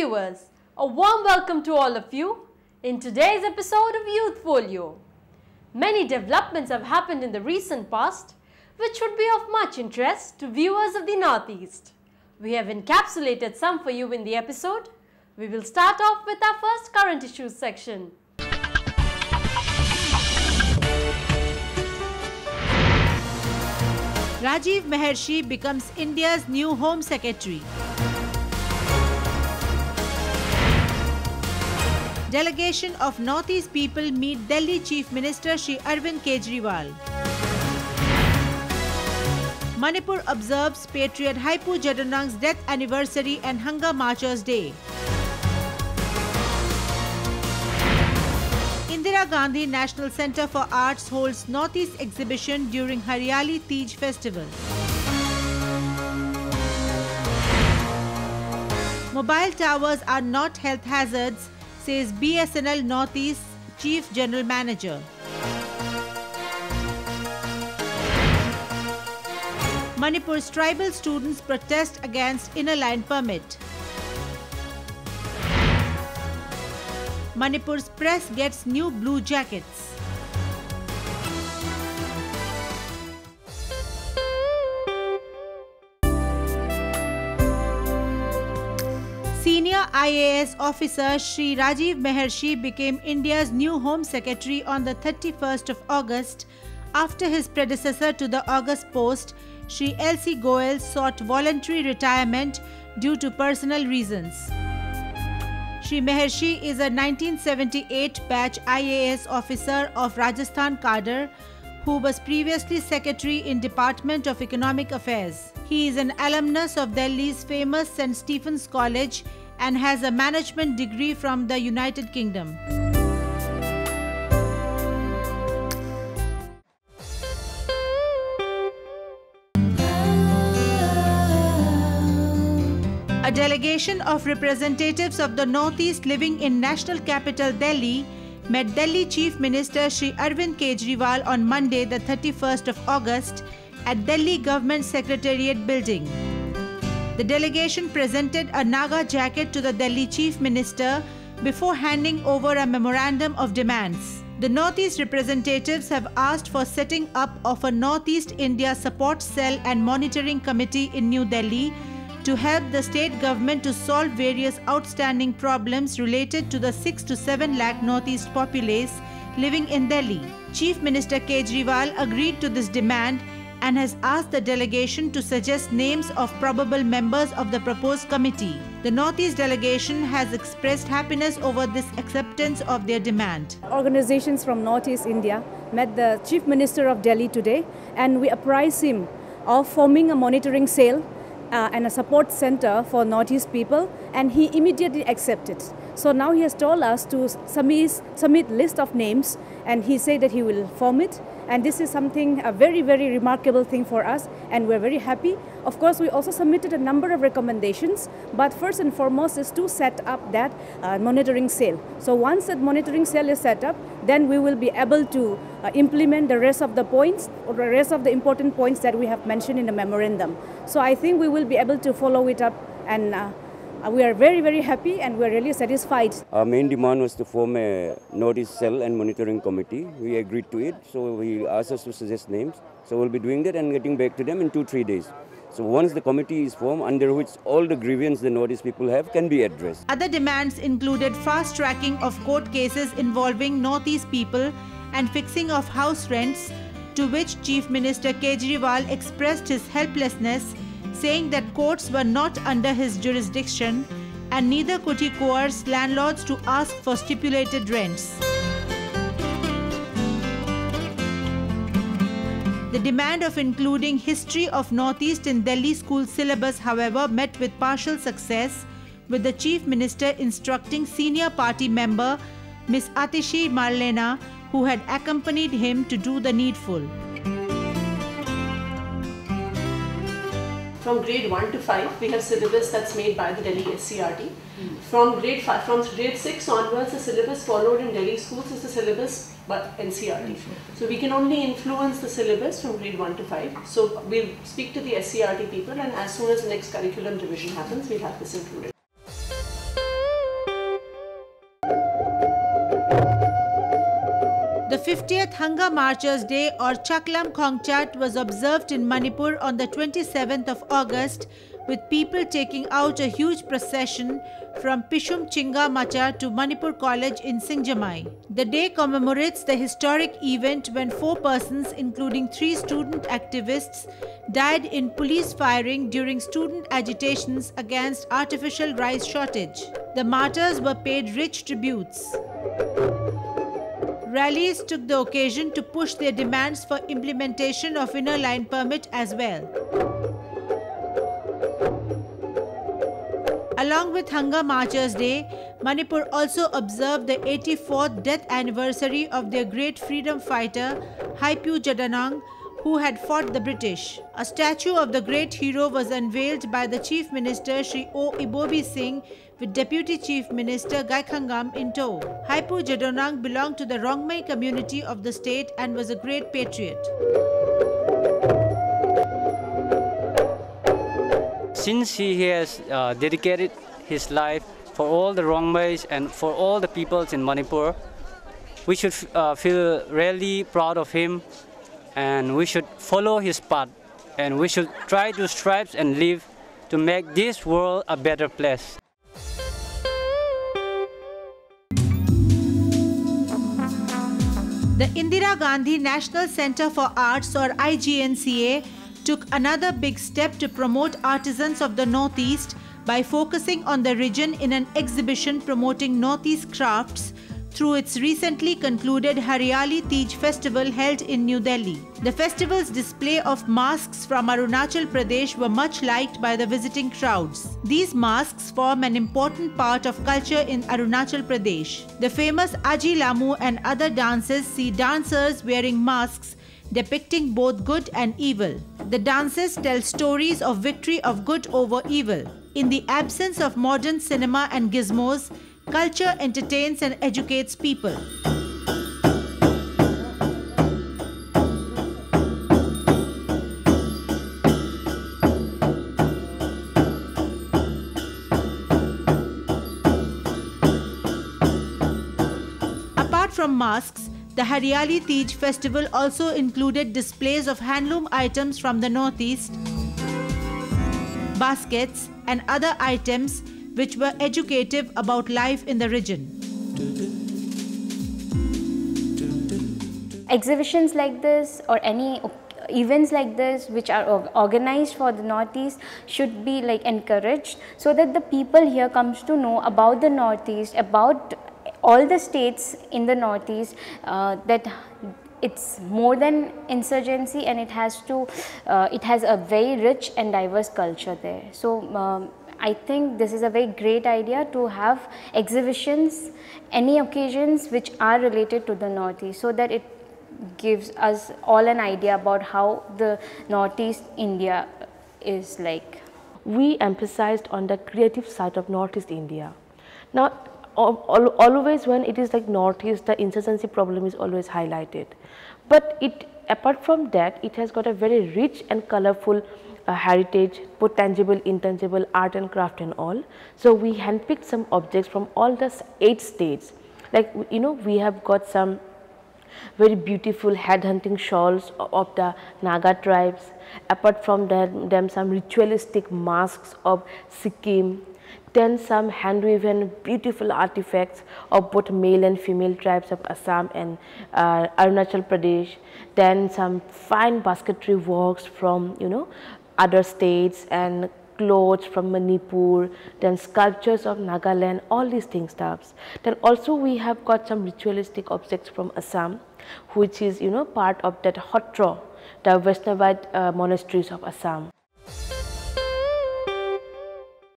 viewers, a warm welcome to all of you in today's episode of Youthfolio. Many developments have happened in the recent past which would be of much interest to viewers of the Northeast. We have encapsulated some for you in the episode. We will start off with our first current issues section. Rajiv Mehrishi becomes India's new Home Secretary. Delegation of Northeast people meet Delhi Chief Minister Shri Arvind Kejriwal. Manipur observes Patriot Haipu Jadonang's death anniversary and Hunger Marchers Day. Indira Gandhi National Centre for Arts holds Northeast exhibition during Hariyali Teej Festival. Mobile towers are not health hazards, says BSNL Northeast Chief General Manager. Manipur's tribal students protest against inner line permit. Manipur's press gets new blue jackets. Senior IAS officer Sri Rajiv Mehrishi became India's new Home Secretary on the 31st of August after his predecessor to the August post, Sri L.C. Goyal, sought voluntary retirement due to personal reasons. Sri Mehrishi is a 1978 batch IAS officer of Rajasthan cadre who was previously secretary in Department of Economic Affairs. He is an alumnus of Delhi's famous St. Stephen's College and has a management degree from the United Kingdom. A delegation of representatives of the Northeast living in national capital Delhi met Delhi Chief Minister Shri Arvind Kejriwal on Monday, the 31st of August, at Delhi Government Secretariat building. The delegation presented a Naga jacket to the Delhi Chief Minister before handing over a memorandum of demands. The Northeast representatives have asked for setting up of a Northeast India Support Cell and Monitoring Committee in New Delhi to help the state government to solve various outstanding problems related to the 6 to 7 lakh Northeast populace living in Delhi. Chief Minister Kejriwal agreed to this demand and has asked the delegation to suggest names of probable members of the proposed committee. The Northeast delegation has expressed happiness over this acceptance of their demand. Organizations from Northeast India met the Chief Minister of Delhi today and we apprised him of forming a monitoring cell uh, and a support center for Northeast people, and he immediately accepted. So now he has told us to submit, submit list of names, and he said that he will form it. And this is something a very very remarkable thing for us, and we're very happy. Of course, we also submitted a number of recommendations, but first and foremost is to set up that uh, monitoring cell. So once that monitoring cell is set up, then we will be able to uh, implement the rest of the points or the rest of the important points that we have mentioned in the memorandum. So I think we will be able to follow it up and uh, Uh, we are very very happy and we are really satisfied. Our main demand was to form a notice cell and monitoring committee. We agreed to it, so he asked us to suggest names. So we'll be doing that and getting back to them in two three days. So once the committee is formed, under which all the grievances the notice people have can be addressed. Other demands included fast tracking of court cases involving Northeast people and fixing of house rents, to which Chief Minister Kejriwal expressed his helplessness, saying that courts were not under his jurisdiction and neither could he coerce landlords to ask for stipulated rents. The demand of including history of Northeast in Delhi school syllabus, however, met with partial success, with the Chief Minister instructing senior party member Ms. Atishi Marlena, who had accompanied him to do the needful. From grade 1 to 5, we have syllabus that's made by the Delhi SCERT. From grade 5, from grade 6 onwards, the syllabus followed in Delhi schools is the syllabus by NCERT. So we can only influence the syllabus from grade 1 to 5. So we'll speak to the SCERT people and as soon as the next curriculum revision happens, we'll have this included. 50th Hunger Marchers Day or Chaklam Khongchat was observed in Manipur on the 27th of August with people taking out a huge procession from Pishum Chinga Macha to Manipur College in Singjamei. The day commemorates the historic event when four persons, including three student activists, died in police firing during student agitations against artificial rice shortage. The martyrs were paid rich tributes. Rallies took the occasion to push their demands for implementation of inner line permit as well. Along with Hunger Marchers Day, Manipur also observed the 84th death anniversary of their great freedom fighter Haipu Jadonang, who had fought the British. A statue of the great hero was unveiled by the Chief Minister Sri O. Ibobi Singh with Deputy Chief Minister Gaikhangam in tow. Haipu Jadonang belonged to the Rongmei community of the state and was a great patriot. Since he has uh, dedicated his life for all the Rongmeis and for all the peoples in Manipur, we should uh, feel really proud of him and we should follow his path and we should try to strive and live to make this world a better place. The Indira Gandhi National Centre for Arts or IGNCA took another big step to promote artisans of the Northeast by focusing on the region in an exhibition promoting Northeast crafts through its recently concluded Hariyali Teej festival held in New Delhi. The festival's display of masks from Arunachal Pradesh were much liked by the visiting crowds. These masks form an important part of culture in Arunachal Pradesh. The famous Aji Lamu and other dances see dancers wearing masks depicting both good and evil. The dances tell stories of victory of good over evil. In the absence of modern cinema and gizmos, culture entertains and educates people. Apart from masks, the Hariyali Teej festival also included displays of handloom items from the northeast, baskets, and other items which were educative about life in the region. Exhibitions like this or any events like this which are organized for the northeast should be like encouraged so that the people here comes to know about the northeast about all the states in the northeast uh, that it's more than insurgency and it has to uh, it has a very rich and diverse culture there so um, I think this is a very great idea to have exhibitions, any occasions which are related to the Northeast so that it gives us all an idea about how the Northeast India is like. We emphasized on the creative side of Northeast India. Now, always when it is like Northeast, the insurgency problem is always highlighted. But it, apart from that, it has got a very rich and colorful uh, heritage, both tangible, intangible, art and craft and all. So we handpicked some objects from all the eight states. Like, you know, we have got some very beautiful head hunting shawls of the Naga tribes. Apart from that, them some ritualistic masks of Sikkim, then some hand-woven beautiful artifacts of both male and female tribes of Assam and uh, Arunachal Pradesh, then some fine basketry works from, you know, other states and clothes from Manipur, then sculptures of Nagaland, all these things stuffs. Then also we have got some ritualistic objects from Assam, which is, you know, part of that Hotra, the Vaishnavite uh, monasteries of Assam.